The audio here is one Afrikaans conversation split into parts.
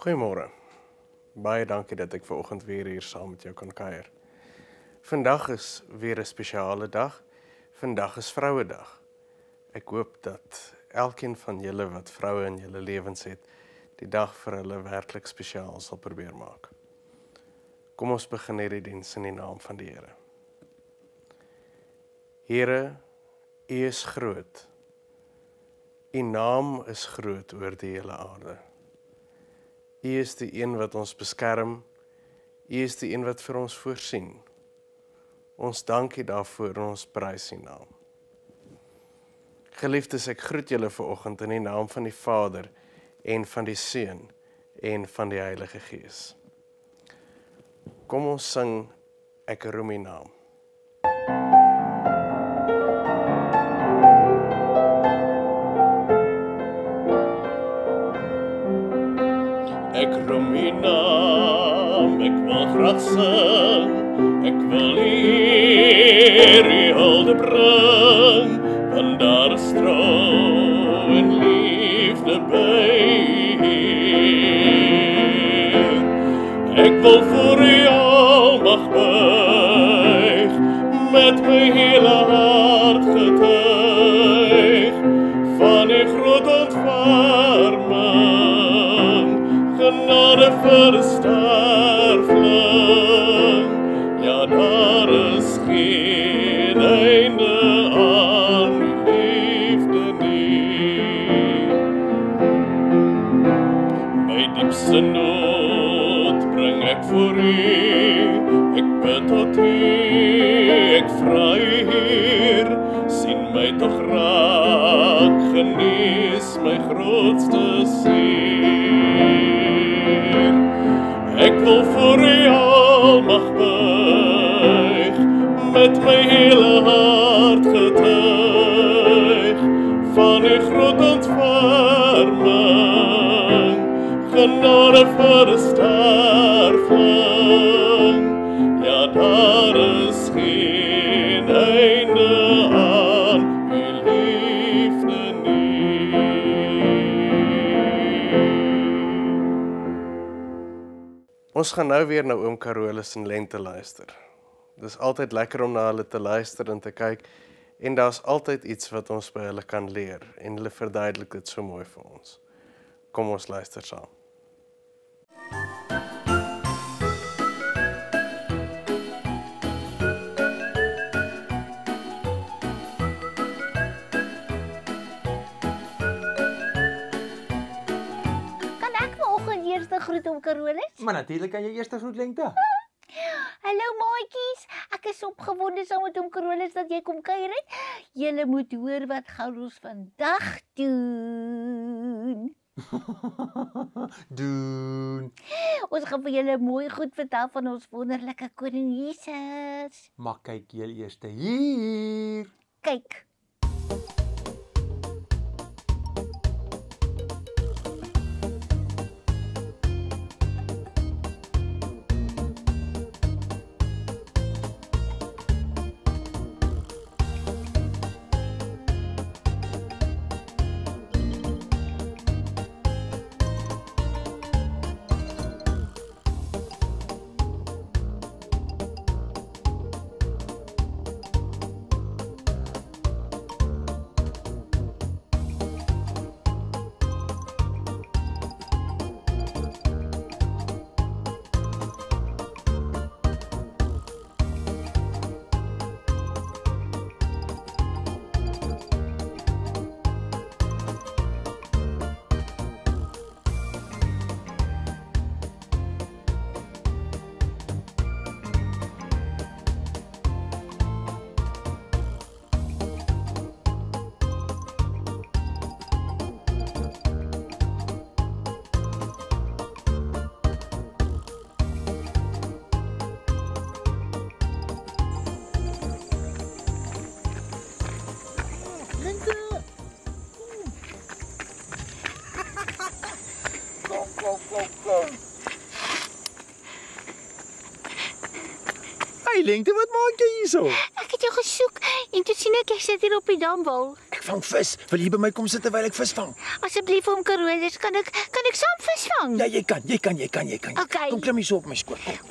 Goeiemôre. Baie dankie dat ek ver oggend weer hier saam met jou kan kuier. Vandag is weer 'n spesiale dag. Vandag is Vrouedag. Ek hoop dat elkeen van julle wat vroue in julle lewens het, die dag vir hulle werklik spesiaal sal probeer maak. Kom ons begin hierdie diens in die naam van die Here. Here, U is groot. U naam is groot oor die hele aarde. U is die een wat ons beskerm. U is die een wat vir ons voorsien. Ons dankie daarvoor en ons prys U naam. Geliefdes, ek groet julle vanoggend in die naam van die Vader en van die Seun en van die Heilige Gees. Kom ons sing ek roem U naam. Ek roem U naam, ek wil graag sing, ek wil eer U hulde bring, want daar is trouw en liefde by hier. Ek wil voor U almag buig, met my hele hart genade vir 'n sterfling. Ja, daar is geen einde aan U liefde nie. My diepste nood bring ek voor U. Ek bid tot U, ek vra U hier, sien my tog raak, genees my grootste seer. Voor U almag buig, met my hele hart getuig, van U groot ontferming, genade vir 'n sterfling. Ons gaan nou weer na oom Carolus en Lente luister. Dis altyd lekker om na hulle te luister en te kyk en daar's altyd iets wat ons by hulle kan leer en hulle verduidelik dit so mooi vir ons. Kom ons luister saam. Groet om Carolus? Maar natuurlik kan jy eers groet lengte. Hallo maatjies, ek is opgewonde saam met hom Carolus dat jy kom kuier het. Julle moet hoor wat gaan ons vandag doen. Doen. Ons gaan vir julle mooi goed vertel van ons wonderlike koning Jesus. Maar kyk heel eers hier. Kyk. Hey lengte, wat maak jy hierso? Ek het jou gesoek en toe sien ek jy sit hier op die damwal. Ek vang vis. Wil jy by my kom sit terwyl ek vis vang? Asseblief oom Carolus, kan ek kan ek saam vis vang? Ja, jy kan, jy kan, jy kan, jy kan. Okay. Kom klim hier so op my skoot. Kom.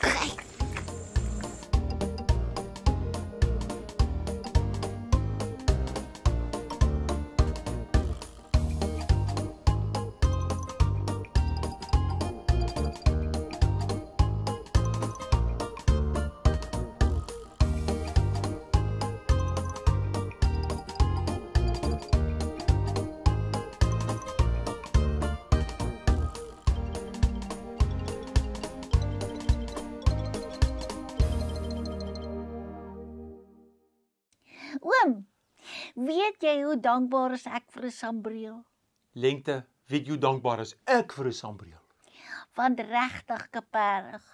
Weet jy hoe dankbaar is ek vir 'n sambreel? Lengte, weet jy hoe dankbaar is ek vir 'n sambreel? Want regtig kaperig.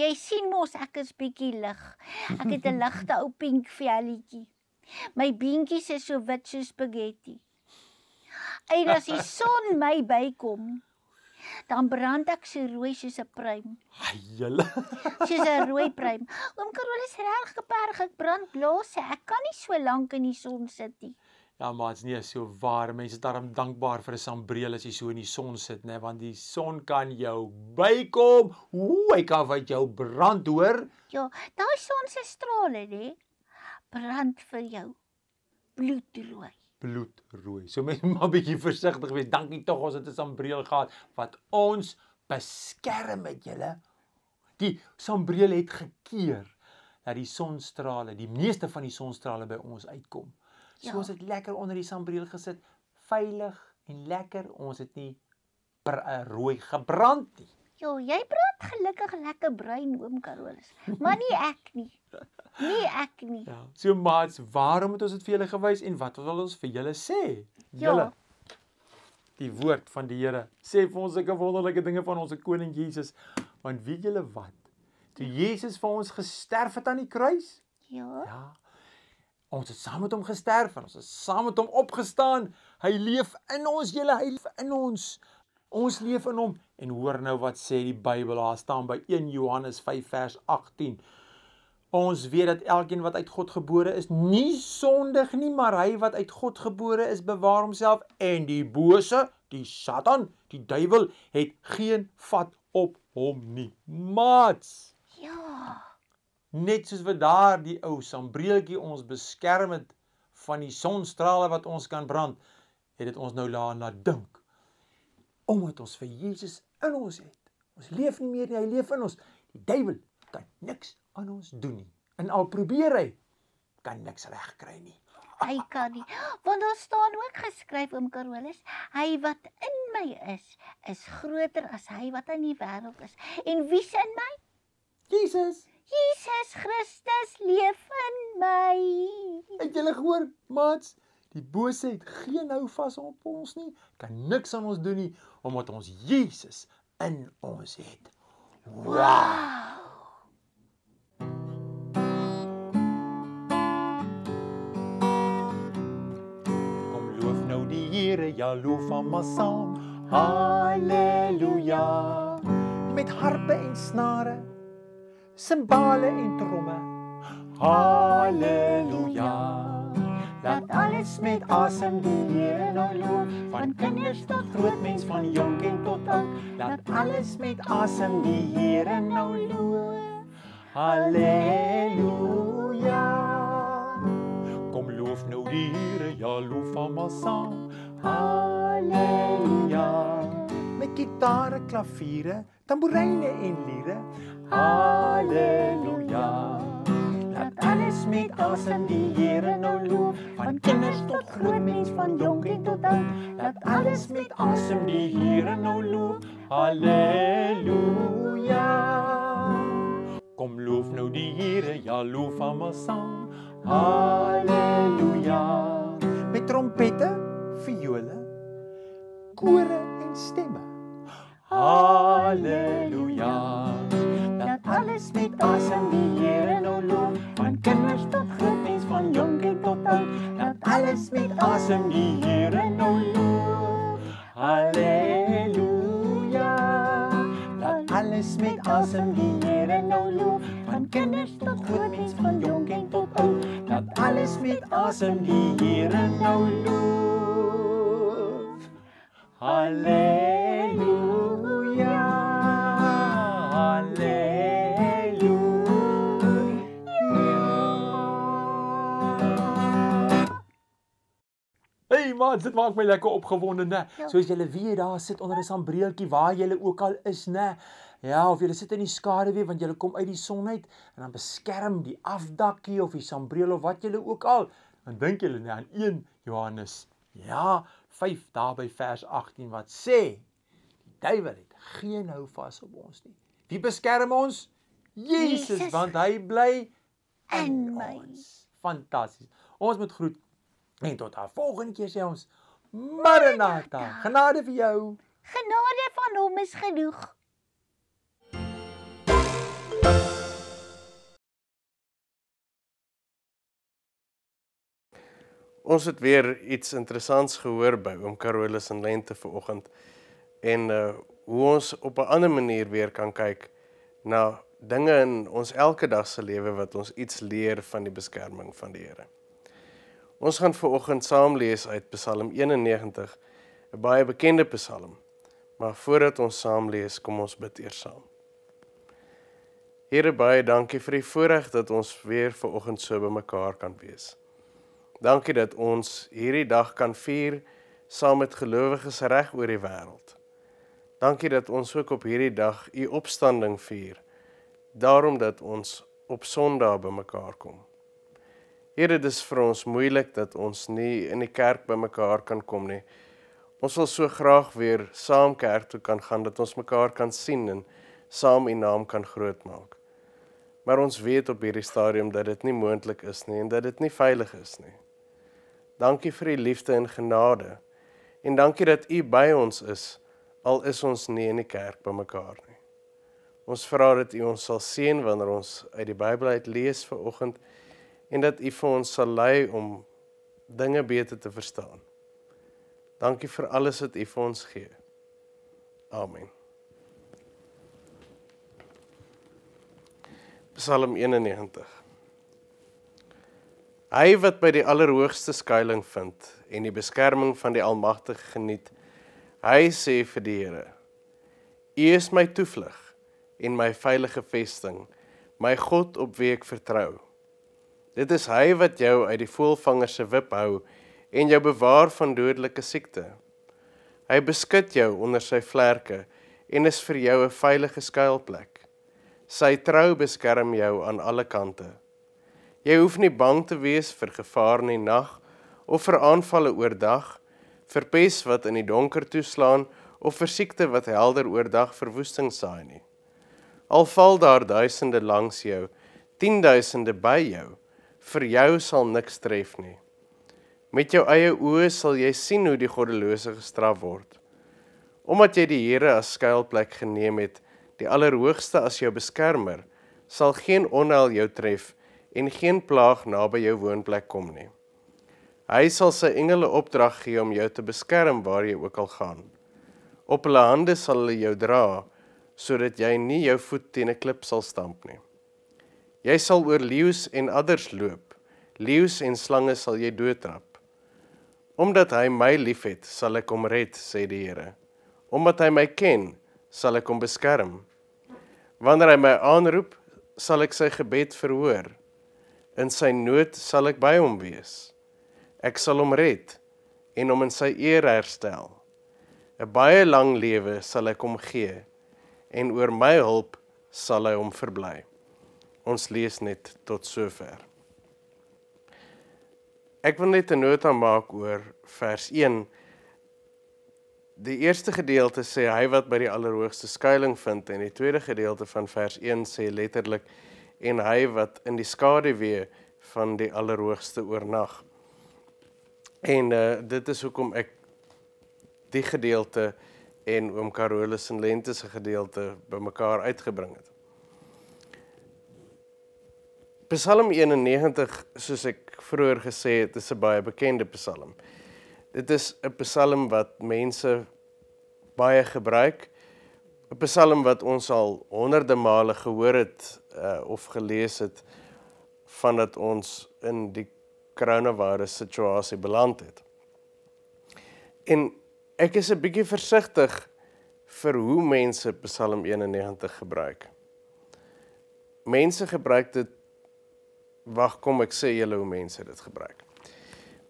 Jy sien mos ek is bietjie lig. Ek het 'n ligte ou pink velletjie. My beentjies is so wit so spaghetti. En as die son my bykom, dan brand ek so rooi soos 'n pruim. Ai, julle. Soos 'n rooi pruim. Oom Carolus reg geperg, ek brand blaasse. Ek kan nie so lank in die son sit nie. Ja, maar dit's nie so waar. Mense is daarom dankbaar vir 'n sambreel as jy so in die son sit, né, want die son kan jou bykom. Ooh, hy kan uit jou brand, hoor. Ja, daai son se strale, hè, brand vir jou bloedrooi. Bloedrooi. So mense moet maar bietjie versigtig wees. Dankie tog ons het 'n sambreel gehad wat ons beskerm het julle. Die sambreel het gekeer dat die sonstrale, die meeste van die sonstrale by ons uitkom. So Ja. ons het lekker onder die sambreel gesit, veilig en lekker. Ons het nie uh, rooi gebrand nie. Ja, jy brand gelukkig lekker bruin, oom Carolus, maar nie ek nie. Nie ek nie. Ja. So maats, waarom het ons dit vir julle gewys en wat wil ons vir julle sê? Ja. Julle die woord van die Here sê vir ons sulke wonderlike dinge van ons koning Jesus. Want weet julle wat? Toe Jesus vir ons gesterf het aan die kruis, Ja. ja. Ons het saam met hom gesterf en ons het saam met hom opgestaan. Hy leef in ons, julle, hy leef in ons. Ons leef in hom. En hoor nou wat sê die Bybel. Daar staan by 1 Johannes 5 vers 18. Ons weet dat elkeen wat uit God gebore is, nie sondig nie, maar hy wat uit God gebore is, bewaar homself en die bose, die Satan, die duiwel het geen vat op hom nie. Maats, Ja. net soos wat daar die ou sambreeltjie ons beskerm het van die sonstrale wat ons kan brand, het dit ons nou laat na dink. Omdat ons vir Jesus in ons het. Ons leef nie meer nie, hy leef in ons. Die duiwel kan niks aan ons doen nie. En al probeer hy, kan niks regkry nie. Hy kan nie. Want daar staan ook geskryf oom Carolus, hy wat in my is, is groter as hy wat in die wêreld is. En wie's in my? Jesus, Jesus Christus leef in my. het julle gehoor, maats? Die bose het geen hou vas op ons nie, kan niks aan ons doen nie omdat ons Jesus in ons het. Wow! Kom loof nou die Here, ja loof hom saam. Halleluja. Met harpe en snare, simbale en tromme. Halleluja. Laat alles met asem die Here nou loof, van kinders tot groot mens, van jonk en tot oud. Laat alles met asem die Here nou loof. Halleluja. Kom loof nou die Here, ja loof hom al saam. Halleluja. Met gitare, klaviere, tamboeryne en liere. Halleluja. Alles met asem die Here nou loof, van kinders tot groot mens, van jonk en tot oud. Laat alles met asem die Here nou loof. Halleluja. Kom loof nou die Here, ja loof hom saam. Halleluja. Met trompette, viole, kore en stemme. Halleluja. Laat alles met asem die Here nou loof, van kinders tot groot mens, van jonk en tot oud. Laat alles met asem die Here nou loof. Halleluja. Laat alles met asem die Here nou loof, van kinders tot groot mens, van jonk en tot oud. Laat Laat alles met asem die Here nou loof. Halleluja. Man, dit maak my lekker opgewonde, né? Ja. Soos julle weet, daar sit onder 'n sambreeltjie waar julle ook al is, né? Ja, of julle sit in die skaduwee want julle kom uit die son uit en dan beskerm die afdakkie of die sambreel of wat julle ook al. Dan dink julle net aan 1 Johannes. Ja, 5 daar by vers 18 wat sê die duiwel het geen hou vas op ons nie. Wie beskerm ons? Jesus, Jesus. want hy bly In my. ons. Fantasties. Ons moet groet en tot haar volgende keer sê ons Maranatha. Genade vir jou. Genade van hom is genoeg. Ons het weer iets interessants gehoor by oom Carolus en Lente vanoggend en uh hoe ons op 'n ander manier weer kan kyk na dinge in ons elke dag se lewe wat ons iets leer van die beskerming van die Here. Ons gaan vanoggend saam lees uit Psalm 91, 'n baie bekende Psalm. Maar voordat ons saam lees, kom ons bid eers saam. Here baie dankie vir die voorreg dat ons weer vanoggend so bymekaar kan wees. Dankie dat ons hierdie dag kan vier saam met gelowiges reg oor die wêreld. Dankie dat ons ook op hierdie dag u opstanding vier. Daarom dat ons op Sondag bymekaar kom. Here, dit is vir ons moeilik dat ons nie in die kerk bymekaar kan kom nie. Ons wil so graag weer saam kerk toe kan gaan dat ons mekaar kan sien en saam u naam kan grootmaak. Maar ons weet op hierdie stadium dat dit nie moontlik is nie en dat dit nie veilig is nie. Dankie vir u liefde en genade. En dankie dat u by ons is al is ons nie in die kerk bymekaar nie. Ons vra dat u ons sal seën wanneer ons uit die Bybel uit lees vir oggend en dat u vir ons sal lei om dinge beter te verstaan. Dankie vir alles wat u vir ons gee. Amen. Psalm 91 Hy wat by die Allerhoogste skuilings vind en die beskerming van die Almagtige geniet, hy sê vir die Here: U is my toevlug en my veilige vesting, my God op wie ek vertrou. Dit is hy wat jou uit die voëlvanger se wip hou en jou bewaar van dodelike siekte. Hy beskud jou onder sy vlerke en is vir jou 'n veilige skuilplek. Sy trou beskerm jou aan alle kante. Jy hoef nie bang te wees vir gevaar in die nag of vir aanvalle oordag, vir pes wat in die donker toeslaan of vir siekte wat helder oordag verwoesting saai nie. Al val daar duisende langs jou, tienduisende by jou, vir jou sal niks tref nie. Met jou eie oë sal jy sien hoe die goddelose gestraf word. Omdat jy die Here as skuilplek geneem het, die Allerhoogste as jou beskermer, sal geen onheil jou tref en geen plaag naby jou woonplek kom nie. Hy sal sy engele opdrag gee om jou te beskerm waar jy ook al gaan. Op hulle hande sal hulle jou dra sodat jy nie jou voet teen 'n klip sal stamp nie. Jy sal oor leeu's en adders loop. Leeu's en slange sal jy doodtrap. Omdat hy my liefhet, sal ek hom red, sê die Here. Omdat hy my ken, sal ek hom beskerm. Wanneer hy my aanroep, sal ek sy gebed verhoor. In sy nood sal ek by hom wees. Ek sal hom red en hom in sy eer herstel. 'n Baie lang lewe sal ek hom gee en oor my hulp sal hy hom verbly. Ons lees net tot sover. Ek wil net 'n nota maak oor vers 1. Die eerste gedeelte sê hy wat by die allerhoogste skuilings vind en die tweede gedeelte van vers 1 sê letterlik en hy wat in die skaduwee van die allerhoogste oornag. En uh dit is hoekom ek die gedeelte en oom Carolus en Lente se gedeelte bymekaar uitgebring het. Psalm 91 soos ek vroeër gesê het, is 'n baie bekende Psalm. Dit is 'n Psalm wat mense baie gebruik. 'n Psalm wat ons al honderde male gehoor het uh, of gelees het vandat ons in die coronavirus situasie beland het. En ek is 'n bietjie versigtig vir hoe mense Psalm 91 gebruik. Mense gebruik dit Wag, kom ek sê julle hoe mense dit gebruik.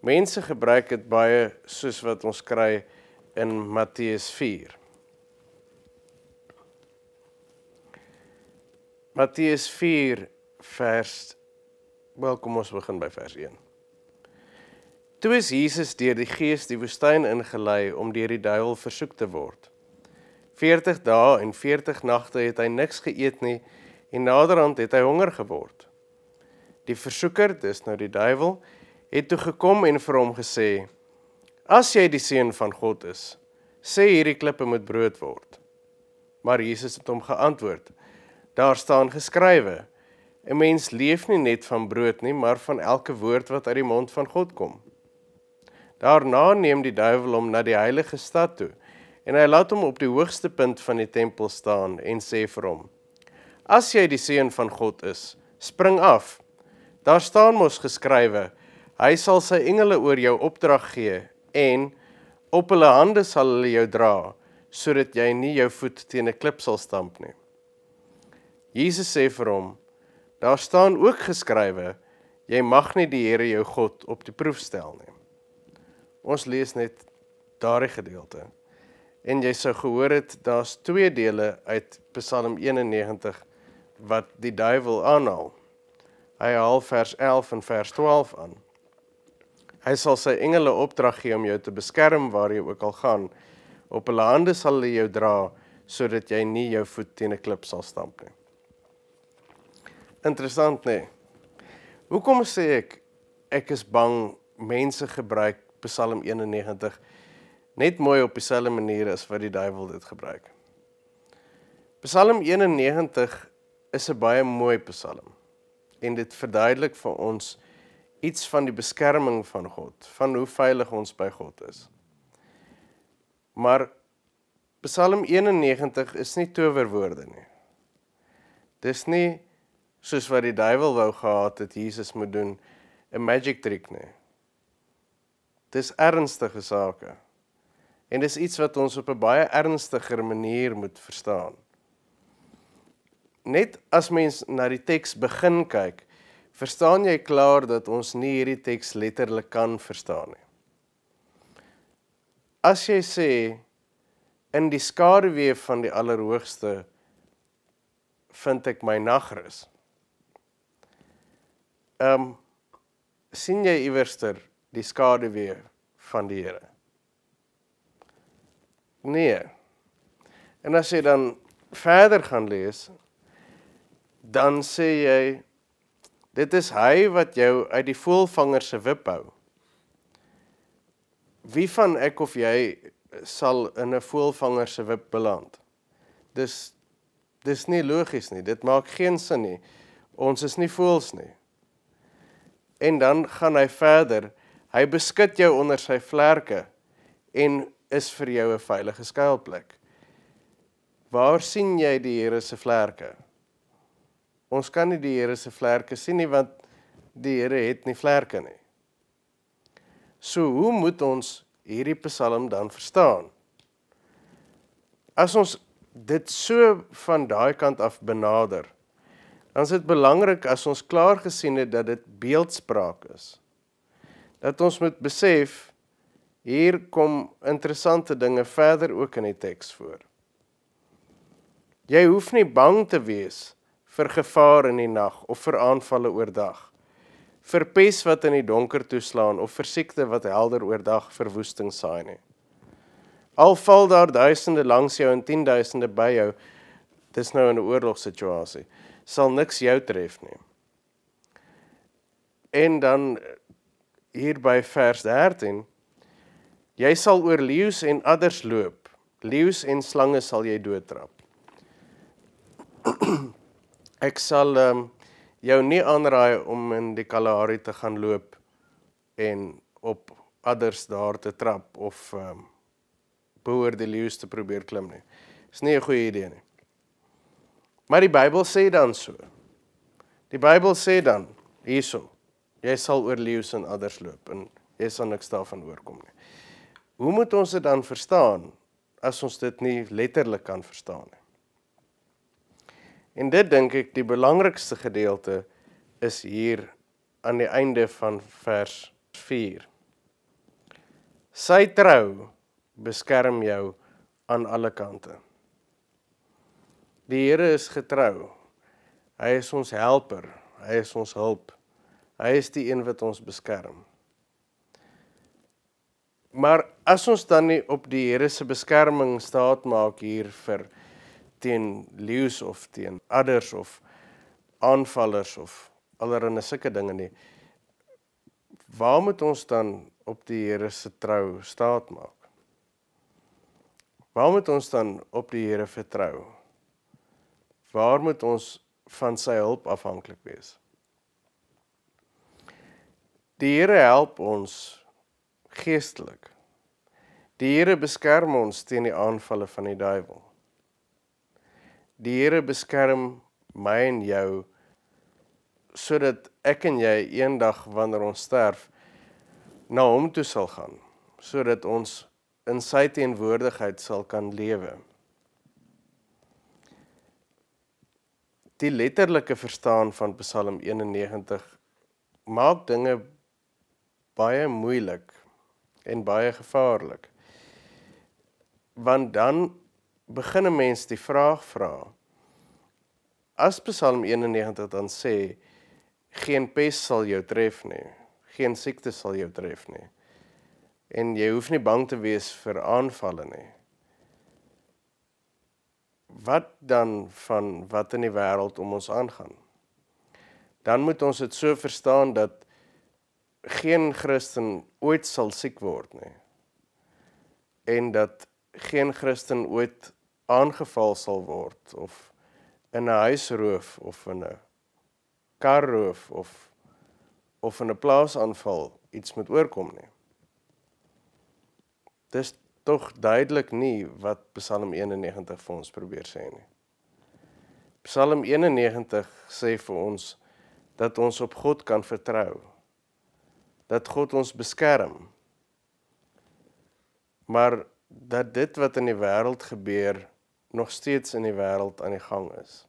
Mense gebruik dit baie soos wat ons kry in Matteus 4. Matteus 4 vers Wel, kom ons begin by vers 1. Toe is Jesus deur die Gees die woestyn ingelei om deur die duiwel versoek te word. 40 dae en 40 nagte het hy niks geëet nie en naderhand het hy honger geword. Die versoeker, dis nou die duiwel, het toe gekom en vir hom gesê: "As jy die seun van God is, sê hierdie klippe moet brood word." Maar Jesus het hom geantwoord: "Daar staan geskrywe: 'n Mens leef nie net van brood nie, maar van elke woord wat uit die mond van God kom. Daarna neem die duiwel hom na die heilige stad toe en hy laat hom op die hoogste punt van die tempel staan en sê vir hom: As jy die seun van God is, spring af. Daar staan mos geskrywe: Hy sal sy engele oor jou opdrag gee en op hulle hande sal hulle jou dra sodat jy nie jou voet teen 'n klip sal stamp nie. Jesus sê vir hom: Daar staan ook geskrywe: Jy mag nie die Here jou God op die proef stel nie. Ons lees net daardie gedeelte. En jy sou gehoor het daar's twee dele uit Psalm 91 wat die duiwel aanhaal. Hy haal vers 11 en vers 12 aan. Hy sal sy engele opdrag gee om jou te beskerm waar jy ook al gaan. Op hulle hande sal hulle jou dra sodat jy nie jou voet teen 'n klip sal stamp nie. Interessant nê. Nee. Hoekom sê ek ek is bang mense gebruik Psalm 91 net mooi op dieselfde manier as wat die duiwel dit gebruik. Psalm 91 is 'n baie mooi Psalm en dit verduidelik vir ons iets van die beskerming van God, van hoe veilig ons by God is. Maar Psalm 91 is nie towerwoorde nie. Dis nie soos wat die duiwel wou gehad het Jesus moet doen 'n magic trick nie. Dis ernstige sake. En dis iets wat ons op 'n baie ernstiger manier moet verstaan. Net as mens na die teks begin kyk, verstaan jy klaar dat ons nie hierdie teks letterlik kan verstaan nie. As jy sê in die skaduwee van die Allerhoogste vind ek my nagrus. Ehm um, sien jy iewerster die skade weer van die Here? Nee. En as jy dan verder gaan lees, dan sê jy dit is hy wat jou uit die voëlvanger se wip hou. Wie van ek of jy sal in 'n voëlvanger se wip beland? Dis dis nie logies nie. Dit maak geen sin nie. Ons is nie voëls nie. En dan gaan hy verder. Hy beskut jou onder sy vlerke en is vir jou 'n veilige skuilplek. Waar sien jy die Here se vlerke? Ons kan nie die Here se vlerke sien nie want die Here het nie vlerke nie. So hoe moet ons hierdie Psalm dan verstaan? As ons dit so van daai kant af benader, dan is dit belangrik as ons klaar gesien het dat dit beeldspraak is. Dat ons moet besef hier kom interessante dinge verder ook in die teks voor. Jy hoef nie bang te wees vir gevaar in die nag of vir aanvalle oordag. Vir pes wat in die donker toeslaan of vir siekte wat helder oordag verwoesting saai nie. Al val daar duisende langs jou en 10000de by jou, dis nou 'n oorlogssituasie sal niks jou tref nie. En dan hier by vers 13 jy sal oor leeu's en adders loop. Leeu's en slange sal jy doodtrap. Ek sal um, jou nie aanraai om in die Kalahari te gaan loop en op adders daar te trap of um, boor die leeu's te probeer klim nie. Dis nie 'n goeie idee nie. Maar die Bybel sê dan so. Die Bybel sê dan, hierso. Jy sal oor leeu's en adders loop en jy sal niks daarvan oorkom nie. Hoe moet ons dit dan verstaan as ons dit nie letterlik kan verstaan nie? En dit dink ek die belangrikste gedeelte is hier aan die einde van vers 4. Sy trou beskerm jou aan alle kante. Die Here is getrou. Hy is ons helper, hy is ons hulp. Hy is die een wat ons beskerm. Maar as ons dan nie op die Here se beskerming staat maak hier vir teen leeu's of teen adders of aanvallers of allerlei sulke dinge nie. Waar moet ons dan op die Here se trou staat maak? Waar moet ons dan op die Here vertrou? Waar moet ons van sy hulp afhanklik wees? Die Here help ons geestelik. Die Here beskerm ons teen die aanvalle van die duiwel. Die Here beskerm my en jou sodat ek en jy eendag wanneer ons sterf na hom toe sal gaan sodat ons in sy teenwoordigheid sal kan lewe. Die letterlike verstaan van Psalm 91 maak dinge baie moeilik en baie gevaarlik. Want dan begin 'n mens die vraag vra. As Psalm 91 dan sê geen pes sal jou tref nie, geen siekte sal jou tref nie. En jy hoef nie bang te wees vir aanvalle nie. Wat dan van wat in die wêreld om ons aangaan? Dan moet ons dit so verstaan dat geen Christen ooit sal siek word nie. En dat geen Christen ooit aangeval sal word of in 'n huisroof of in 'n karroof of of in 'n plaasaanval iets moet oorkom nie. Dis tog duidelik nie wat Psalm 91 vir ons probeer sê nie. Psalm 91 sê vir ons dat ons op God kan vertrou dat God ons beskerm. Maar dat dit wat in die wêreld gebeur nog steeds in die wêreld aan die gang is.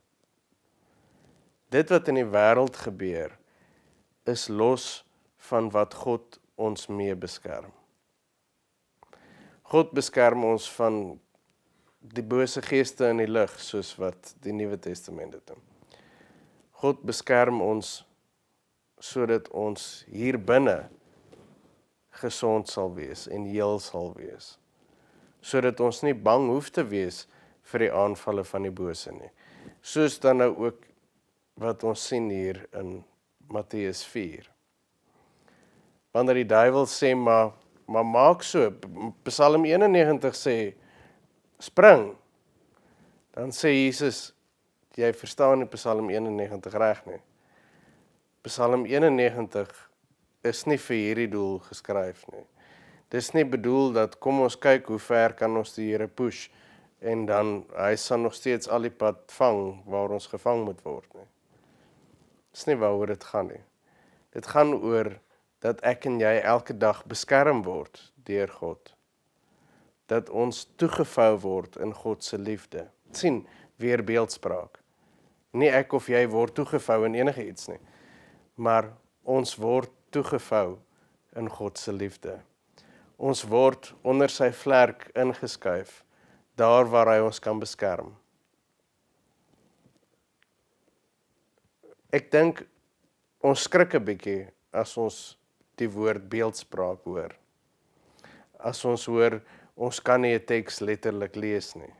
Dit wat in die wêreld gebeur is los van wat God ons mee beskerm. God beskerm ons van die bose geeste in die lug soos wat die Nuwe Testament dit doen. God beskerm ons sodat ons hier binne gesond sal wees en heel sal wees. Sodat ons nie bang hoef te wees vir die aanvalle van die bose nie. Soos dan nou ook wat ons sien hier in Matteus 4. Wanneer die duiwel sê maar maar maak so Psalm 91 sê spring dan sê Jesus jy verstaan nie Psalm 91 reg nie. Psalm 91 is nie vir hierdie doel geskryf nie. Dis nie bedoel dat kom ons kyk hoe ver kan ons die Here push en dan hy sal nog steeds al die pad vang waar ons gevang moet word nie. Dis nie waaroor dit gaan nie. Dit gaan oor dat ek en jy elke dag beskerm word deur God. Dat ons toegevou word in God se liefde. sien weer beeldspraak. Nie ek of jy word toegevou in enige iets nie. Maar ons word toegevou in God se liefde. Ons word onder sy vlerk ingeskuif daar waar hy ons kan beskerm. Ek dink ons skrik 'n bietjie as ons die woord beeldspraak hoor. As ons hoor ons kan nie 'n teks letterlik lees nie.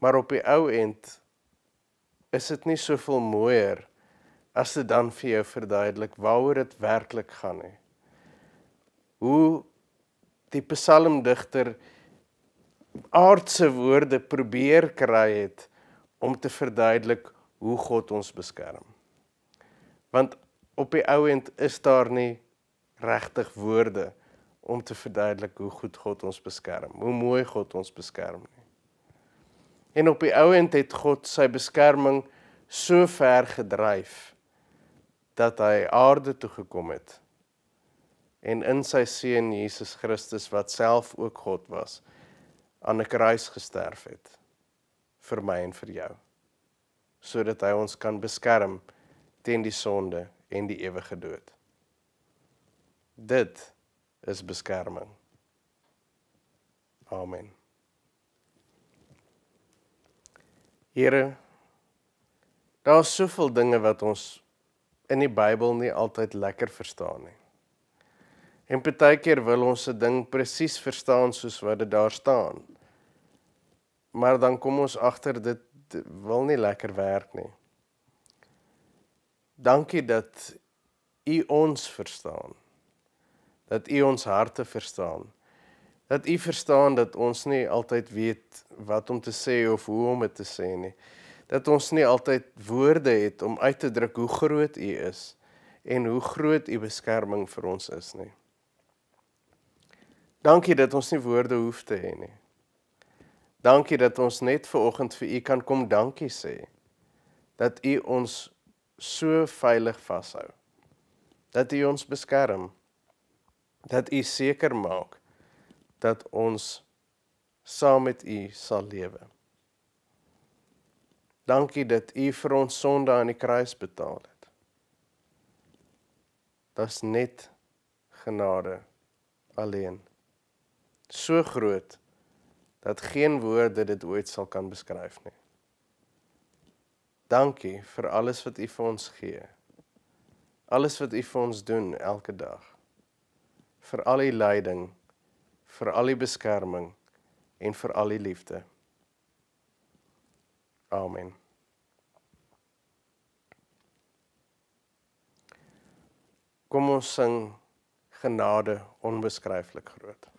Maar op die ou end is dit nie soveel mooier as dit dan vir jou verduidelik waaroor dit werklik gaan nie. Hoe die psalmdigter aardse woorde probeer kry het om te verduidelik hoe God ons beskerm. Want op die ou end is daar nie regtig woorde om te verduidelik hoe goed God ons beskerm, hoe mooi God ons beskerm nie. En op die ou end het God sy beskerming so ver gedryf dat hy aarde toe gekom het en in sy seun Jesus Christus wat self ook God was aan 'n kruis gesterf het vir my en vir jou sodat hy ons kan beskerm teen die sonde en die ewige dood. Dit is beskerming. Amen. Here, daar's soveel dinge wat ons in die Bybel nie altyd lekker verstaan nie. En baie keer wil ons 'n ding presies verstaan soos wat dit daar staan. Maar dan kom ons agter dit wil nie lekker werk nie. Dankie dat U ons verstaan. Dat U ons harte verstaan. Dat U verstaan dat ons nie altyd weet wat om te sê of hoe om dit te sê nie. Dat ons nie altyd woorde het om uit te druk hoe groot U is en hoe groot U beskerming vir ons is nie. Dankie dat ons nie woorde hoef te hê nie. Dankie dat ons net ver oggend vir U kan kom dankie sê. Dat U ons so veilig vashou. Dat U ons beskerm. Dat U seker maak dat ons saam met U sal lewe. Dankie dat U vir ons sonde aan die kruis betaal het. Dit's net genade alleen. So groot dat geen woorde dit ooit sal kan beskryf nie. Dankie vir alles wat U vir ons gee. Alles wat U vir ons doen elke dag. Vir al die lyding, vir al die beskerming en vir al die liefde. Amen. Kom ons sing genade onbeskryflik groot.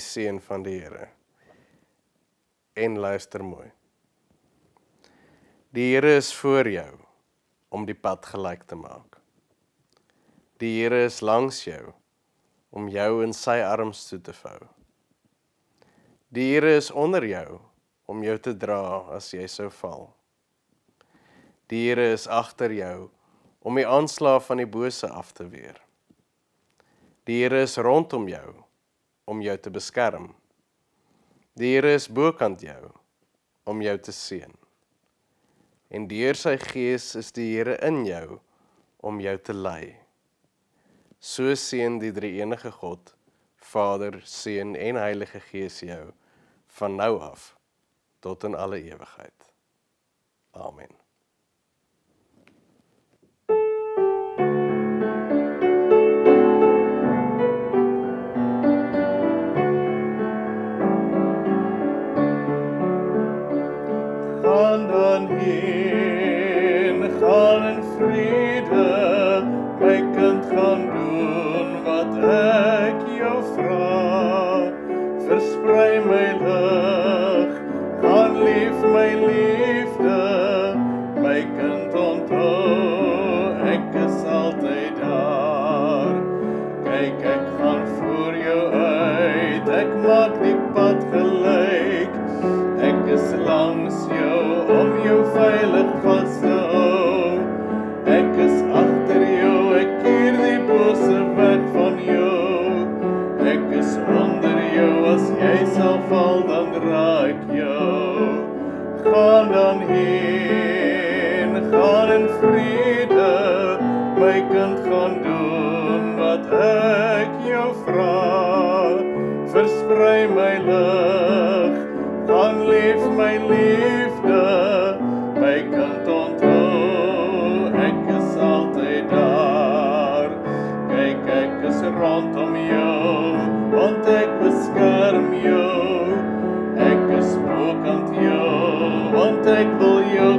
Die seën van die Here. En luister mooi. Die Here is voor jou om die pad gelyk te maak. Die Here is langs jou om jou in sy arms toe te vou. Die Here is onder jou om jou te dra as jy sou val. Die Here is agter jou om die aanslag van die bose af te weer. Die Here is rondom jou om jou te beskerm. Die Here is bokant jou om jou te seën. En deur sy gees is die Here in jou om jou te lei. So seën die Drie-enige God, Vader, Seun en Heilige Gees jou van nou af tot in alle ewigheid. Amen. Jou vra. Versprei my jou, want ek wil jou